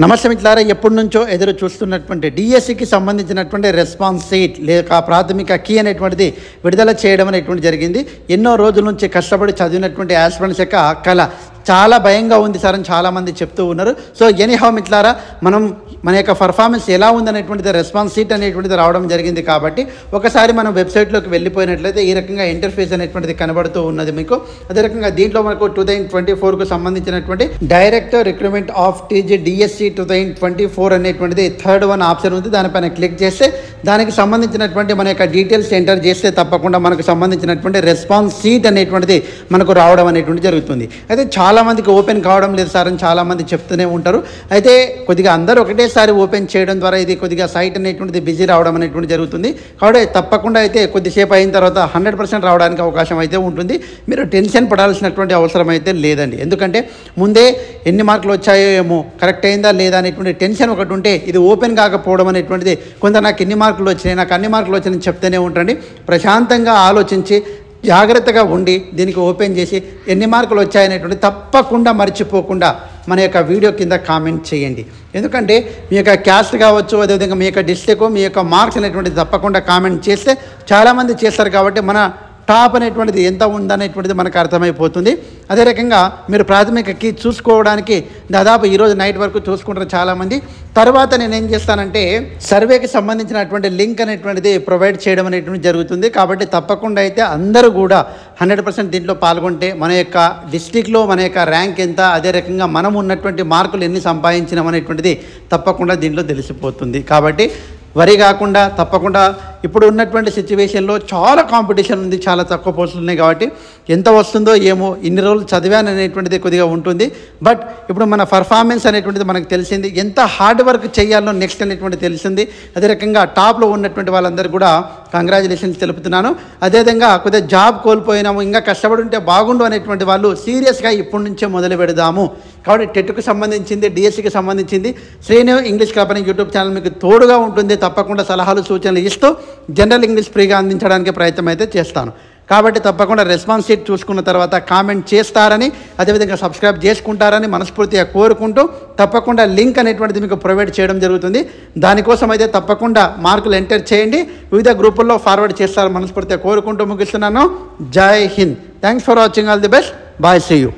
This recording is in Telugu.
నమస్తే మిత్రులారా ఎప్పటి నుంచో ఎదురు చూస్తున్నటువంటి డిఎస్సికి సంబంధించినటువంటి రెస్పాన్స్ సీట్ లేక ప్రాథమిక కీ అనేటువంటిది విడుదల చేయడం అనేటువంటి జరిగింది. ఎన్నో రోజుల నుంచి కష్టపడి చదివినటువంటి ఆస్పిరెంట్స్ యొక్క కళ చాలా భయంగా ఉంది సార్ అని చాలామంది చెప్తూ ఉన్నారు. సో ఎనీహౌ మిట్లారా మనం మన యొక్క పర్ఫార్మెన్స్ ఎలా ఉందనేటువంటిది రెస్పాన్స్ సీట్ అనేటువంటిది రావడం జరిగింది కాబట్టి ఒకసారి మనం వెబ్సైట్లోకి వెళ్ళిపోయినట్లయితే ఈ రకంగా ఇంటర్ఫేస్ అనేటువంటిది కనబడుతూ ఉన్నది మీకు. అదే రకంగా దీంట్లో మనకు టూ థౌజండ్ ట్వంటీ ఫోర్కు సంబంధించినటువంటి direct recruitment of TG DSC two thousand twenty four అనేటువంటిది థర్డ్ వన్ ఆప్షన్ ఉంది. దానిపైన క్లిక్ చేస్తే దానికి సంబంధించినటువంటి మన యొక్క డీటెయిల్స్ ఎంటర్ చేస్తే తప్పకుండా మనకు సంబంధించినటువంటి రెస్పాన్స్ సీట్ అనేటువంటిది మనకు రావడం అనేటువంటి జరుగుతుంది. అయితే చాలామందికి ఓపెన్ కావడం లేదు సార్ అని చాలామంది చెప్తూనే ఉంటారు. అయితే కొద్దిగా అందరూ ఒకటేసారి ఓపెన్ చేయడం ద్వారా ఇది కొద్దిగా సైట్ అనేటువంటిది బిజీ రావడం అనేటువంటి జరుగుతుంది. కాబట్టి తప్పకుండా అయితే కొద్దిసేపు అయిన తర్వాత హండ్రెడ్ పర్సెంట్ రావడానికి అవకాశం అయితే ఉంటుంది. మీరు టెన్షన్ పడాల్సినటువంటి అవసరం అయితే లేదండి. ఎందుకంటే ముందే ఎన్ని మార్కులు వచ్చాయో ఏమో కరెక్ట్ అయిందా లేదా అనేటువంటి టెన్షన్ ఒకటి ఉంటే ఇది ఓపెన్ కాకపోవడం అనేటువంటిది కొంత నాకు ఎన్ని మార్కులు వచ్చినాయి నాకు అన్ని మార్కులు వచ్చినాయని చెప్తూనే ఉంటండి ప్రశాంతంగా ఆలోచించి జాగ్రత్తగా ఉండి దీనికి ఓపెన్ చేసి ఎన్ని మార్కులు వచ్చాయనేటువంటి తప్పకుండా మర్చిపోకుండా మన యొక్క వీడియో కింద కామెంట్ చేయండి. ఎందుకంటే మీ యొక్క క్యాస్ట్ కావచ్చు అదేవిధంగా మీ యొక్క డిస్టిక్ మీ యొక్క మార్క్స్ అనేటువంటిది తప్పకుండా కామెంట్ చేస్తే చాలామంది చేస్తారు కాబట్టి మన టాప్ అనేటువంటిది ఎంత ఉందనేటువంటిది మనకు అర్థమైపోతుంది. అదే రకంగా మీరు ప్రాథమిక కీ చూసుకోవడానికి దాదాపు ఈరోజు నైట్ వరకు చూసుకుంటారు చాలామంది. తర్వాత నేను ఏం చేస్తానంటే సర్వేకి సంబంధించినటువంటి లింక్ అనేటువంటిది ప్రొవైడ్ చేయడం అనేటువంటి జరుగుతుంది. కాబట్టి తప్పకుండా అయితే అందరూ కూడా హండ్రెడ్ పర్సెంట్ దీంట్లో పాల్గొంటే మన యొక్క డిస్టిక్లో మన యొక్క ర్యాంక్ ఎంత అదే రకంగా మనం ఉన్నటువంటి మార్కులు ఎన్ని సంపాదించినాం అనేటువంటిది తప్పకుండా దీంట్లో తెలిసిపోతుంది. కాబట్టి వరి కాకుండా తప్పకుండా ఇప్పుడు ఉన్నటువంటి సిచ్యువేషన్లో చాలా కాంపిటీషన్ ఉంది చాలా తక్కువ పోస్టులు ఉన్నాయి కాబట్టి ఎంత వస్తుందో ఏమో ఇన్ని రోజులు చదివాను అనేటువంటిది కొద్దిగా ఉంటుంది. బట్ ఇప్పుడు మన పర్ఫార్మెన్స్ అనేటువంటిది మనకు తెలిసింది ఎంత హార్డ్ వర్క్ చేయాలో నెక్స్ట్ అనేటువంటి తెలిసింది. అదే రకంగా టాప్లో ఉన్నటువంటి వాళ్ళందరూ కూడా కంగ్రాచులేషన్స్ తెలుపుతున్నాను. అదేవిధంగా కొద్దిగా జాబ్ కోల్పోయినాము ఇంకా కష్టపడి ఉంటే బాగుండు అనేటువంటి వాళ్ళు సీరియస్గా ఇప్పటి నుంచే మొదలు పెడదాము. కాబట్టి టెట్కు సంబంధించింది డిఎస్సికి సంబంధించింది శ్రీను ఇంగ్లీష్ క్లబ్ అనే యూట్యూబ్ ఛానల్ మీకు తోడుగా ఉంటుంది. తప్పకుండా సలహాలు సూచనలు ఇస్తూ జనరల్ ఇంగ్లీష్ ఫ్రీగా అందించడానికి ప్రయత్నం అయితే చేస్తాను. కాబట్టి తప్పకుండా రెస్పాన్స్ షీట్ చూసుకున్న తర్వాత కామెంట్ చేస్తారని అదేవిధంగా సబ్స్క్రైబ్ చేసుకుంటారని మనస్ఫూర్తిగా కోరుకుంటూ తప్పకుండా లింక్ అనేటువంటిది మీకు ప్రొవైడ్ చేయడం జరుగుతుంది. దానికోసం అయితే తప్పకుండా మార్కులు ఎంటర్ చేయండి. వివిధ గ్రూపుల్లో ఫార్వర్డ్ చేస్తారని మనస్ఫూర్తిగా కోరుకుంటూ ముగిస్తున్నాను. జై Hind. Thanks for watching all the best bye see you